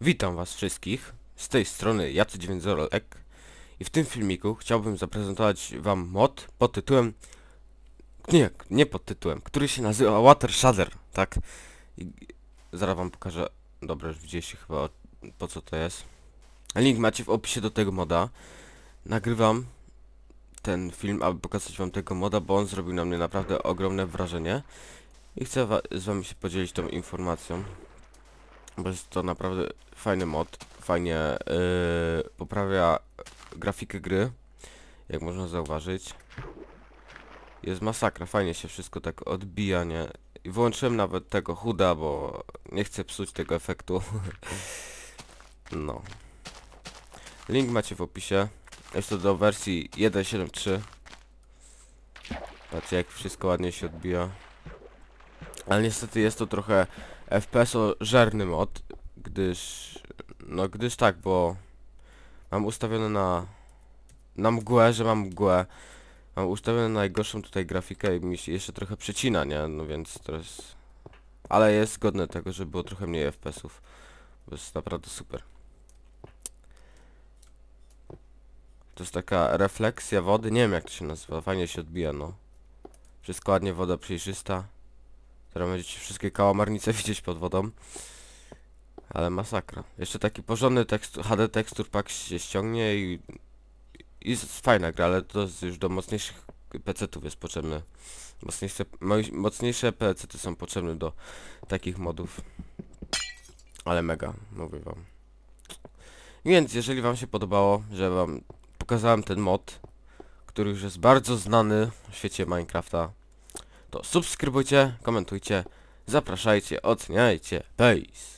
Witam was wszystkich, z tej strony Jacy90ek i w tym filmiku chciałbym zaprezentować wam mod pod tytułem nie, nie pod tytułem, który się nazywa Water Shader, tak? I zaraz wam pokażę, dobra już widzieliście chyba po co to jest. Link macie w opisie do tego moda. Nagrywam ten film, aby pokazać wam tego moda, bo on zrobił na mnie naprawdę ogromne wrażenie i chcę wa z wami się podzielić tą informacją bo jest to naprawdę fajny mod, fajnie yy, poprawia grafikę gry, jak można zauważyć. Jest masakra, fajnie się wszystko tak odbija, nie? I wyłączyłem nawet tego chuda, bo nie chcę psuć tego efektu. no. Link macie w opisie. Jest to do wersji 1.7.3. Patrzcie jak wszystko ładnie się odbija. Ale niestety jest to trochę FPS-o-żerny mod, gdyż... No gdyż tak, bo... Mam ustawione na... Na mgłę, że mam mgłę. Mam ustawione na najgorszą tutaj grafikę i mi się jeszcze trochę przecina, nie? No więc jest... Ale jest godne tego, żeby było trochę mniej FPS-ów. Bo jest naprawdę super. To jest taka refleksja wody, nie wiem jak to się nazywa, fajnie się odbija, no. Wszystko ładnie, woda przejrzysta. Teraz będziecie wszystkie kałamarnice widzieć pod wodą. Ale masakra. Jeszcze taki porządny tekstur, HD tekstur pack się ściągnie i... I jest fajna gra, ale to już do mocniejszych PC-ów jest potrzebne. Mocniejsze, mo- mocniejsze PC-ty są potrzebne do takich modów. Ale mega, mówię wam. Więc jeżeli wam się podobało, że wam pokazałem ten mod, który już jest bardzo znany w świecie Minecrafta, to subskrybujcie, komentujcie, zapraszajcie, oceniajcie, peace.